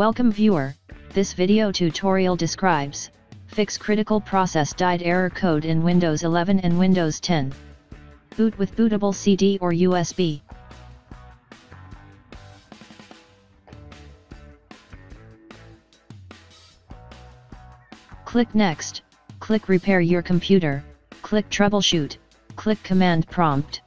Welcome viewer, this video tutorial describes, fix critical process died error code in Windows 11 and Windows 10. Boot with bootable CD or USB. Click Next, click Repair your computer, click Troubleshoot, click Command Prompt.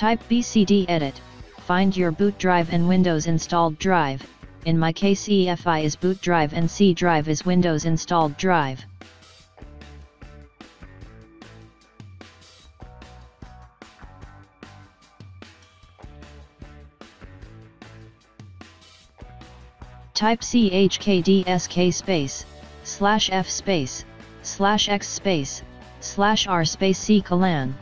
Type BCD edit, find your boot drive and Windows installed drive, in my case EFI is boot drive and C drive is Windows installed drive. Type chkdsk space, slash f space, slash x space, slash r space c colon.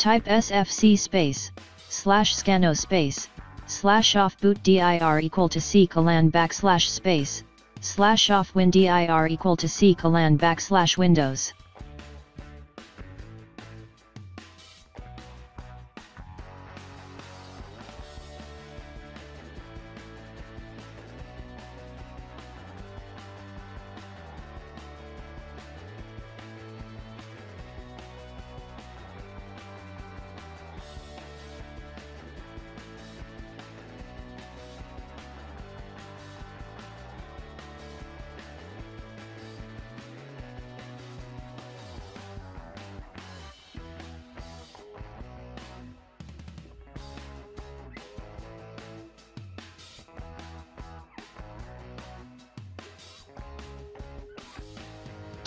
Type sfc space, slash scannow space, slash off boot dir equal to c colon backslash space, slash off win dir equal to c colon backslash windows.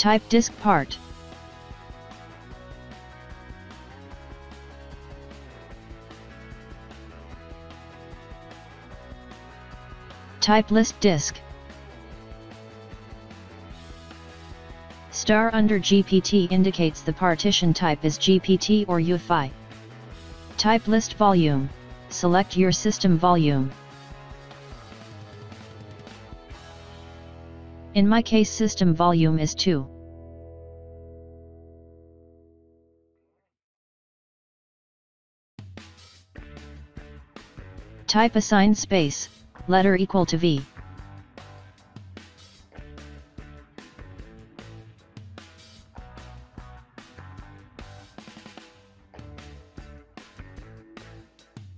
Type disk part. Type list disk. Star under GPT indicates the partition type is GPT or UEFI. Type list volume, select your system volume. In my case system volume is 2. Type assign space, letter equal to V.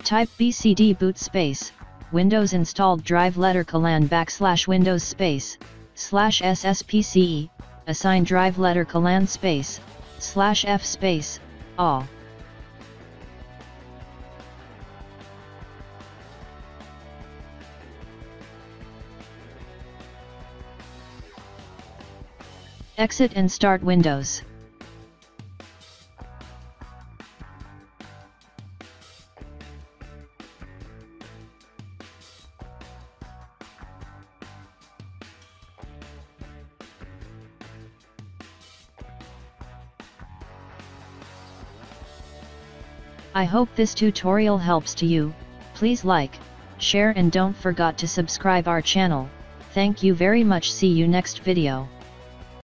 Type BCD boot space, Windows installed drive letter colon backslash Windows space, slash SSPCE, assign drive letter colon space, slash F space, all. Exit and start Windows. I hope this tutorial helps to you, please like, share and don't forget to subscribe our channel, thank you very much see you next video.